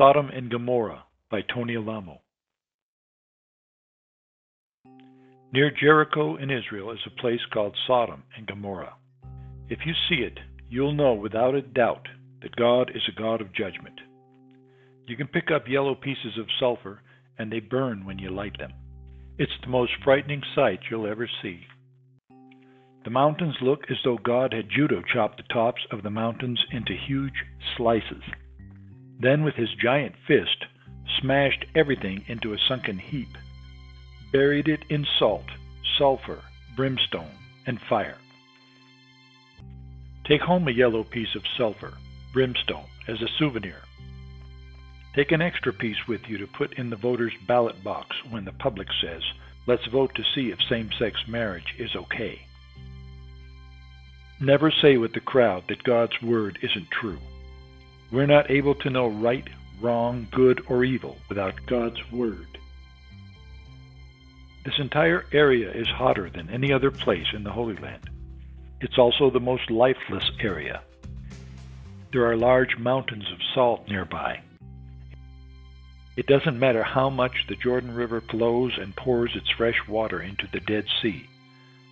Sodom and Gomorrah by Tony Alamo. Near Jericho in Israel is a place called Sodom and Gomorrah. If you see it, you'll know without a doubt that God is a God of judgment. You can pick up yellow pieces of sulfur and they burn when you light them. It's the most frightening sight you'll ever see. The mountains look as though God had judo chopped the tops of the mountains into huge slices. Then, with his giant fist, smashed everything into a sunken heap, buried it in salt, sulfur, brimstone, and fire. Take home a yellow piece of sulfur, brimstone, as a souvenir. Take an extra piece with you to put in the voter's ballot box when the public says, let's vote to see if same sex marriage is okay. Never say with the crowd that God's word isn't true. We're not able to know right, wrong, good, or evil without God's word. This entire area is hotter than any other place in the Holy Land. It's also the most lifeless area. There are large mountains of salt nearby. It doesn't matter how much the Jordan River flows and pours its fresh water into the Dead Sea.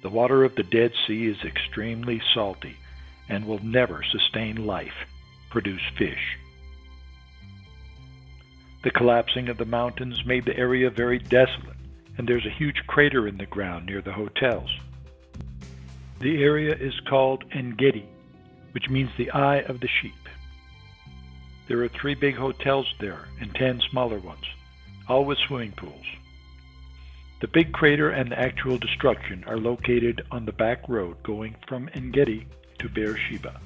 The water of the Dead Sea is extremely salty and will never sustain life, produce fish. The collapsing of the mountains made the area very desolate, and there's a huge crater in the ground near the hotels. The area is called Engedi, which means the eye of the sheep. There are three big hotels there and ten smaller ones, all with swimming pools. The big crater and the actual destruction are located on the back road going from Engedi to Beersheba.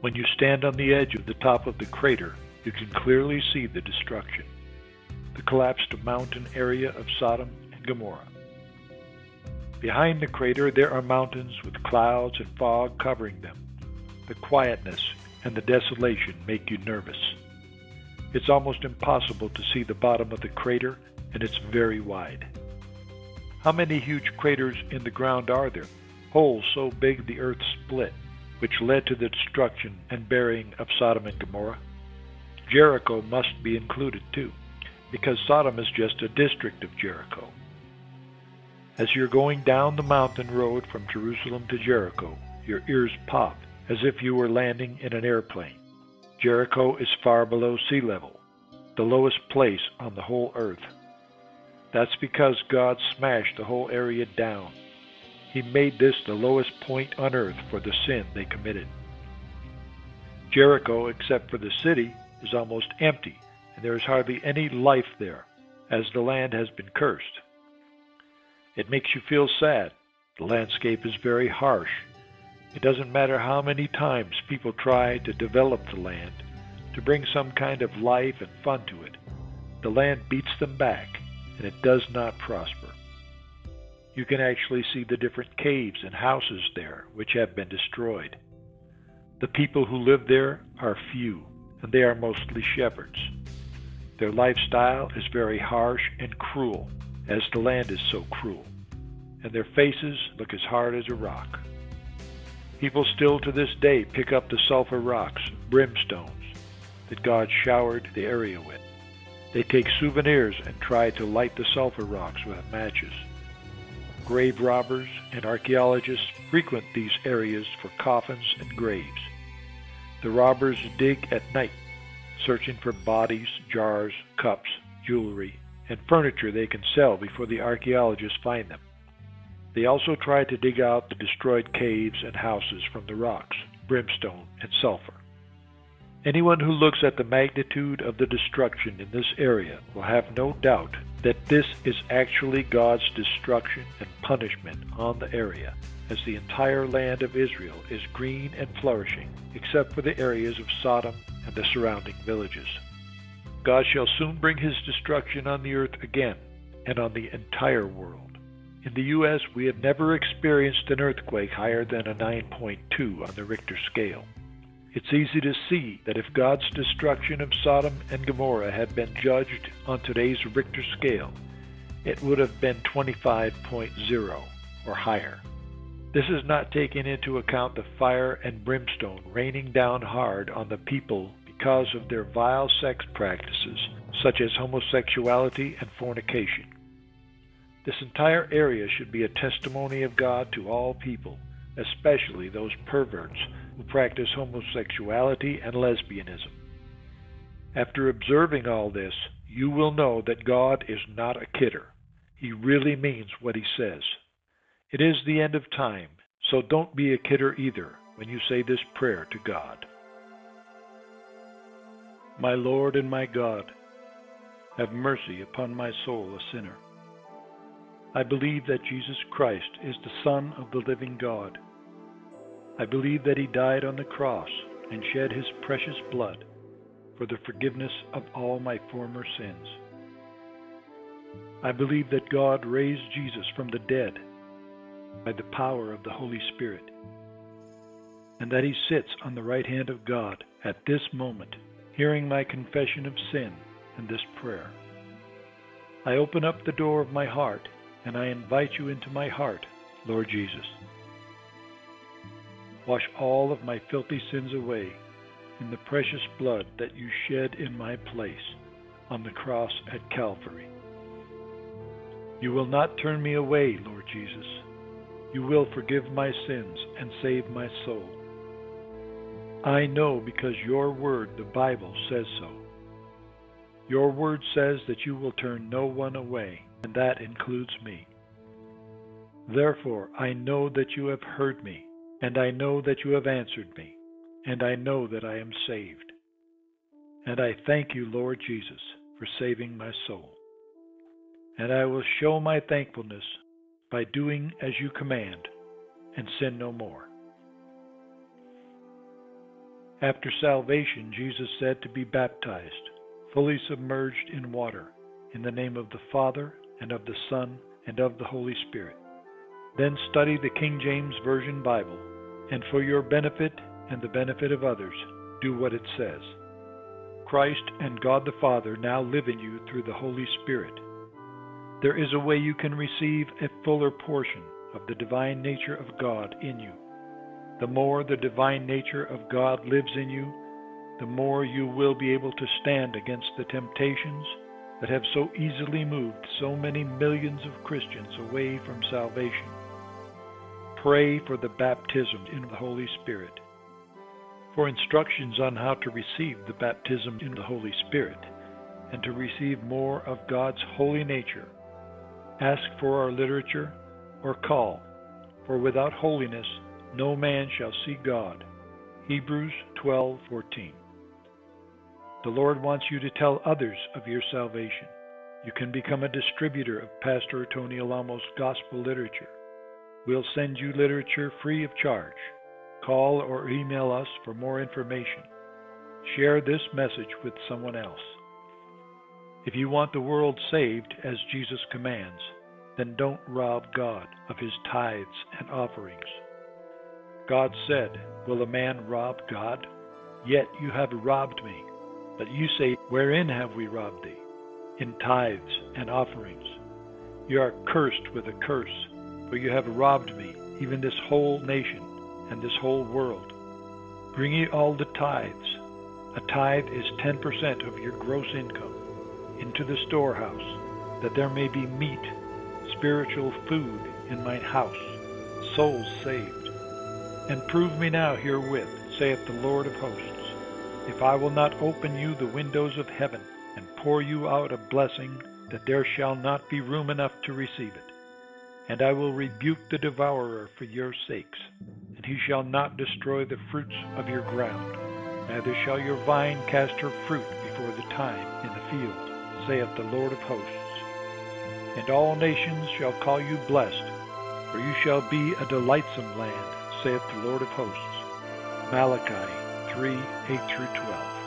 When you stand on the edge of the top of the crater, you can clearly see the destruction, the collapsed mountain area of Sodom and Gomorrah. Behind the crater there are mountains with clouds and fog covering them. The quietness and the desolation make you nervous. It's almost impossible to see the bottom of the crater and it's very wide. How many huge craters in the ground are there? Holes so big the earth split, which led to the destruction and burying of Sodom and Gomorrah? Jericho must be included too, because Sodom is just a district of Jericho. As you're going down the mountain road from Jerusalem to Jericho, your ears pop as if you were landing in an airplane. Jericho is far below sea level, the lowest place on the whole earth. That's because God smashed the whole area down. He made this the lowest point on earth for the sin they committed. Jericho, except for the city, is almost empty, and there is hardly any life there, as the land has been cursed. It makes you feel sad. The landscape is very harsh. It doesn't matter how many times people try to develop the land, to bring some kind of life and fun to it. The land beats them back and it does not prosper. You can actually see the different caves and houses there which have been destroyed. The people who live there are few, and they are mostly shepherds. Their lifestyle is very harsh and cruel, as the land is so cruel, and their faces look as hard as a rock. People still to this day pick up the sulfur rocks, brimstones, that God showered the area with. They take souvenirs and try to light the sulfur rocks with matches. Grave robbers and archaeologists frequent these areas for coffins and graves. The robbers dig at night, searching for bodies, jars, cups, jewelry, and furniture they can sell before the archaeologists find them. They also try to dig out the destroyed caves and houses from the rocks, brimstone, and sulfur. Anyone who looks at the magnitude of the destruction in this area will have no doubt that this is actually God's destruction and punishment on the area, as the entire land of Israel is green and flourishing, except for the areas of Sodom and the surrounding villages. God shall soon bring his destruction on the earth again, and on the entire world. In the U.S., we have never experienced an earthquake higher than a 9.2 on the Richter scale. It's easy to see that if God's destruction of Sodom and Gomorrah had been judged on today's Richter scale, it would have been 25.0 or higher. This is not taking into account the fire and brimstone raining down hard on the people because of their vile sex practices, such as homosexuality and fornication. This entire area should be a testimony of God to all people, especially those perverts who practice homosexuality and lesbianism. After observing all this, you will know that God is not a kidder. He really means what he says. It is the end of time, so don't be a kidder either when you say this prayer to God. My Lord and my God, have mercy upon my soul, a sinner. I believe that Jesus Christ is the Son of the living God. I believe that he died on the cross and shed his precious blood for the forgiveness of all my former sins. I believe that God raised Jesus from the dead by the power of the Holy Spirit, and that he sits on the right hand of God at this moment, hearing my confession of sin and this prayer. I open up the door of my heart and I invite you into my heart, Lord Jesus. Wash all of my filthy sins away in the precious blood that you shed in my place on the cross at Calvary. You will not turn me away, Lord Jesus. You will forgive my sins and save my soul. I know because your word, the Bible, says so. Your word says that you will turn no one away, and that includes me. Therefore, I know that you have heard me, and I know that you have answered me and I know that I am saved. And I thank you, Lord Jesus, for saving my soul. And I will show my thankfulness by doing as you command and sin no more. After salvation, Jesus said to be baptized, fully submerged in water, in the name of the Father, and of the Son, and of the Holy Spirit. Then study the King James Version Bible, and for your benefit and the benefit of others, do what it says. Christ and God the Father now live in you through the Holy Spirit. There is a way you can receive a fuller portion of the divine nature of God in you. The more the divine nature of God lives in you, the more you will be able to stand against the temptations that have so easily moved so many millions of Christians away from salvation. Pray for the baptism in the Holy Spirit. For instructions on how to receive the baptism in the Holy Spirit and to receive more of God's holy nature, ask for our literature or call, for without holiness no man shall see God. Hebrews 12:14. The Lord wants you to tell others of your salvation. You can become a distributor of Pastor Tony Alamo's gospel literature. We'll send you literature free of charge. Call or email us for more information. Share this message with someone else. If you want the world saved as Jesus commands, then don't rob God of his tithes and offerings. God said, Will a man rob God? Yet you have robbed me. But you say, Wherein have we robbed thee? In tithes and offerings. You are cursed with a curse, for you have robbed me, even this whole nation and this whole world. Bring ye all the tithes. A tithe is 10% of your gross income into the storehouse, that there may be meat, spiritual food in mine house, souls saved. And prove me now herewith, saith the Lord of hosts, if I will not open you the windows of heaven, and pour you out a blessing, that there shall not be room enough to receive it. And I will rebuke the devourer for your sakes, and he shall not destroy the fruits of your ground, neither shall your vine cast her fruit before the time in the field, saith the Lord of hosts. And all nations shall call you blessed, for you shall be a delightsome land, saith the Lord of hosts. Malachi 3 8 through 12.